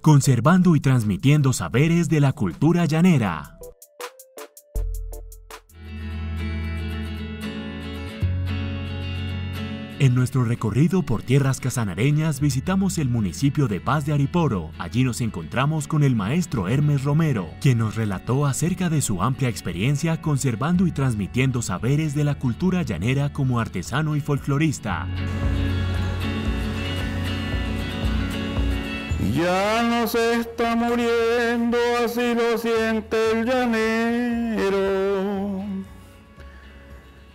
Conservando y transmitiendo saberes de la cultura llanera. En nuestro recorrido por tierras casanareñas visitamos el municipio de Paz de Ariporo. Allí nos encontramos con el maestro Hermes Romero, quien nos relató acerca de su amplia experiencia conservando y transmitiendo saberes de la cultura llanera como artesano y folclorista. Ya no se está muriendo, así lo siente el llanero.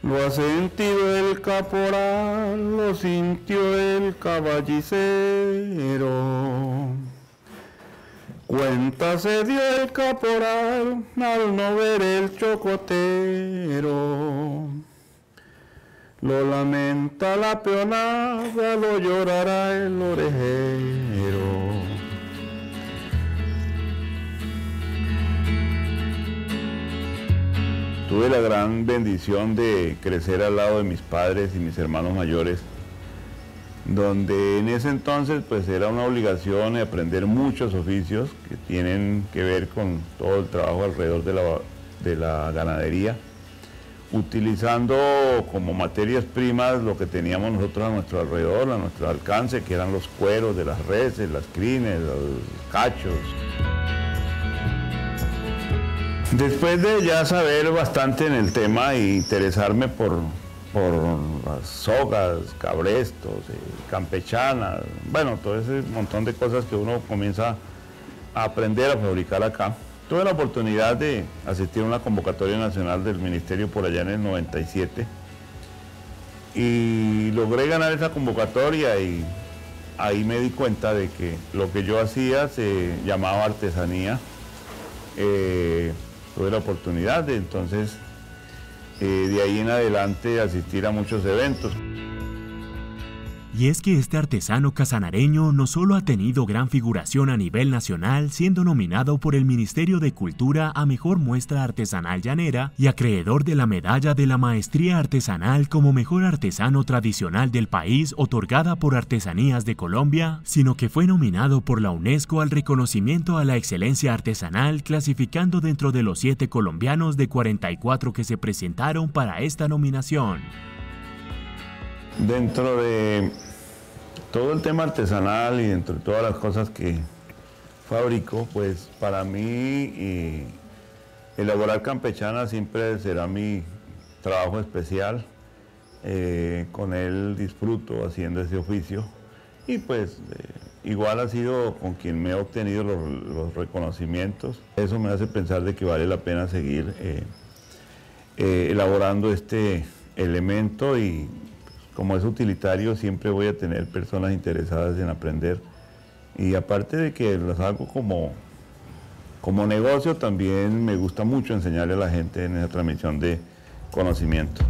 Lo ha sentido el caporal, lo sintió el caballicero. Cuenta se dio el caporal al no ver el chocotero. Lo lamenta la peonada, lo llorará el Tuve la gran bendición de crecer al lado de mis padres y mis hermanos mayores, donde en ese entonces pues era una obligación aprender muchos oficios que tienen que ver con todo el trabajo alrededor de la, de la ganadería, utilizando como materias primas lo que teníamos nosotros a nuestro alrededor, a nuestro alcance, que eran los cueros de las reses, las crines, los cachos. Después de ya saber bastante en el tema e interesarme por, por las sogas, cabrestos, eh, campechanas, bueno, todo ese montón de cosas que uno comienza a aprender a fabricar acá. Tuve la oportunidad de asistir a una convocatoria nacional del Ministerio por allá en el 97 y logré ganar esa convocatoria y ahí me di cuenta de que lo que yo hacía se llamaba artesanía. Eh, la oportunidad de entonces eh, de ahí en adelante asistir a muchos eventos. Y es que este artesano casanareño no solo ha tenido gran figuración a nivel nacional, siendo nominado por el Ministerio de Cultura a Mejor Muestra Artesanal Llanera y acreedor de la medalla de la Maestría Artesanal como Mejor Artesano Tradicional del país otorgada por Artesanías de Colombia, sino que fue nominado por la UNESCO al reconocimiento a la excelencia artesanal, clasificando dentro de los siete colombianos de 44 que se presentaron para esta nominación. Dentro de todo el tema artesanal y dentro de todas las cosas que fabrico, pues para mí eh, elaborar campechana siempre será mi trabajo especial. Eh, con él disfruto haciendo ese oficio y pues eh, igual ha sido con quien me he obtenido los, los, reconocimientos. Eso me hace pensar de que vale la pena seguir elaborando este elemento y como es utilitario, siempre voy a tener personas interesadas en aprender. Y aparte de que las hago como, como negocio, también me gusta mucho enseñarle a la gente en esa transmisión de conocimiento.